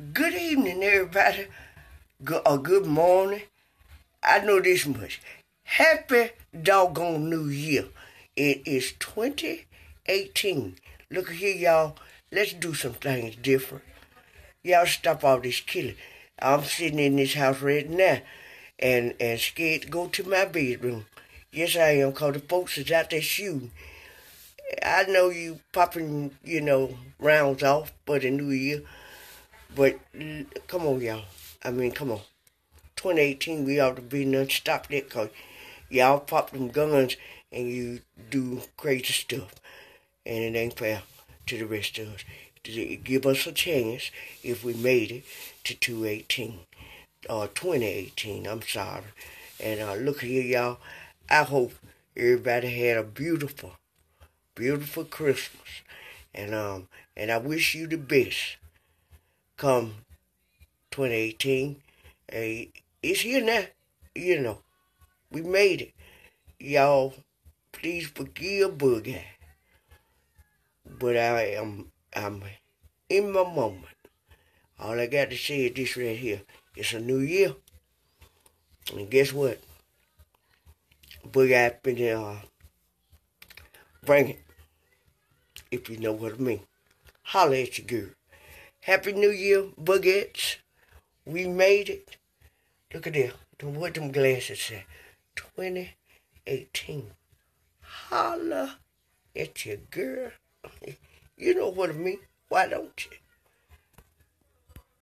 Good evening, everybody. Good, uh, good morning. I know this much. Happy doggone New Year. It is 2018. Look here, y'all. Let's do some things different. Y'all stop all this killing. I'm sitting in this house right now and, and scared to go to my bedroom. Yes, I am, because the folks is out there shooting. I know you popping, you know, rounds off for the new year, but come on, y'all. I mean, come on. 2018, we ought to be none stop that because y'all pop them guns and you do crazy stuff. And it ain't fair to the rest of us. Give us a chance if we made it to 218 or 2018. I'm sorry. And uh, look here, y'all. I hope everybody had a beautiful, beautiful Christmas. And um, and I wish you the best. Come 2018. Hey, it's here now. You know, we made it. Y'all, please forgive Boogie. But I am, I'm in my moment. All I got to say is this right here. It's a new year. And guess what? Boogie uh, bring it. If you know what I mean. Holla at your girl. Happy New Year, Boogettes. We made it. Look at this. What them glasses say? 2018. Holla at your girl. You know what I mean. Why don't you?